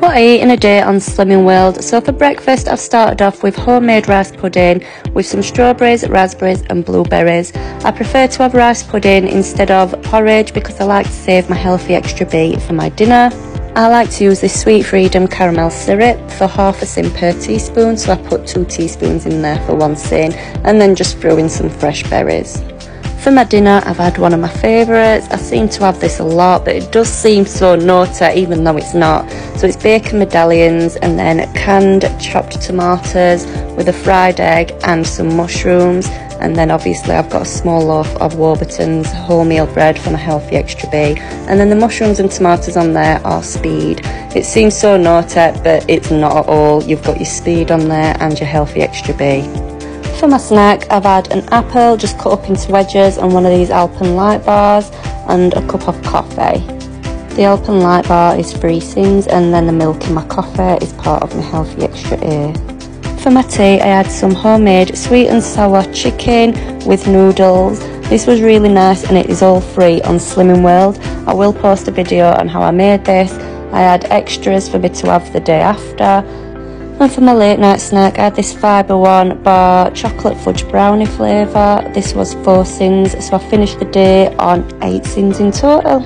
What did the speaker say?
What I eat in a day on Slimming World. So for breakfast I've started off with homemade rice pudding with some strawberries, raspberries and blueberries. I prefer to have rice pudding instead of porridge because I like to save my healthy extra B for my dinner. I like to use this Sweet Freedom caramel syrup for half a sin per teaspoon, so I put two teaspoons in there for one sin, and then just throw in some fresh berries. For my dinner, I've had one of my favourites. I seem to have this a lot, but it does seem so naughty, even though it's not. So it's bacon medallions and then canned chopped tomatoes with a fried egg and some mushrooms. And then obviously I've got a small loaf of Warburton's wholemeal bread for my healthy extra B. And then the mushrooms and tomatoes on there are speed. It seems so naughty but it's not at all. You've got your speed on there and your healthy extra B for my snack I've had an apple just cut up into wedges and one of these Alpen light bars and a cup of coffee the Alpen light bar is three sins and then the milk in my coffee is part of my healthy extra A for my tea I had some homemade sweet and sour chicken with noodles. This was really nice and it is all free on Slimming World. I will post a video on how I made this. I had extras for me to have the day after. And for my late night snack I had this Fibre One bar chocolate fudge brownie flavour. This was four sins so I finished the day on eight sins in total.